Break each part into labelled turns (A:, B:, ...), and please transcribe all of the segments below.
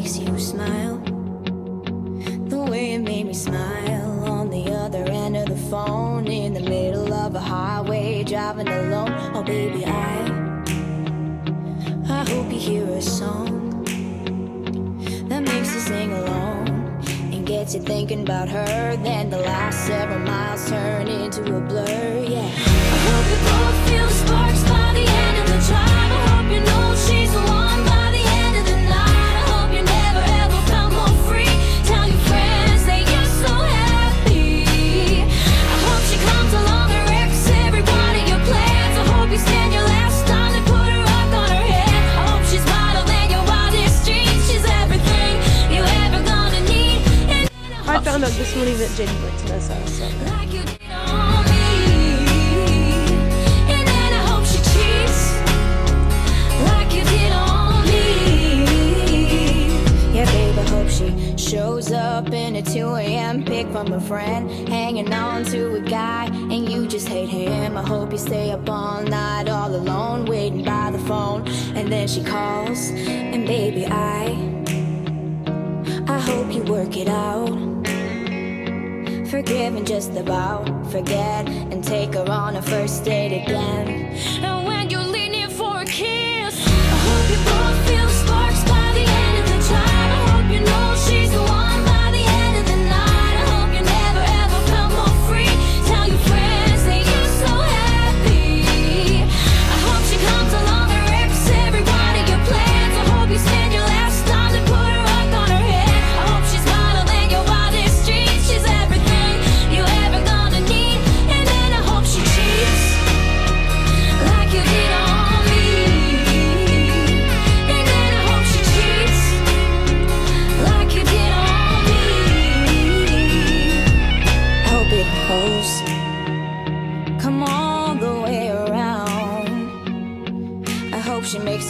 A: makes you smile. The way it made me smile on the other end of the phone, in the middle of a highway, driving alone. Oh, baby, I, I hope you hear a song that makes you sing along and gets you thinking about her. Then the last several miles turn into a blur, yeah. Somebody that
B: Jenny went to this house. So.
A: Yeah, babe, I hope she shows up in a 2 a.m. pick from a friend Hanging on to a guy and you just hate him I hope you stay up all night all alone Waiting by the phone and then she calls And baby, I giving just about. Forget and take her on a first date again. And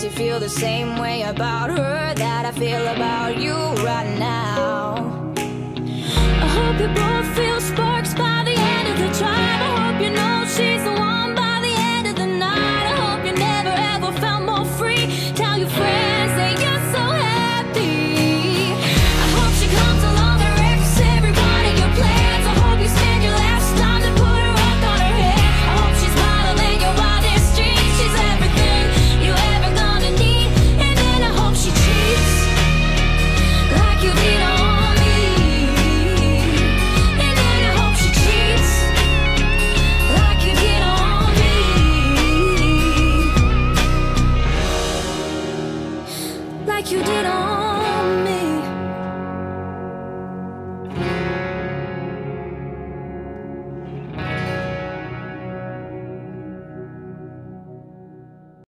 A: to you feel the same way about her that I feel about you right now. I hope you both feel like you did on me.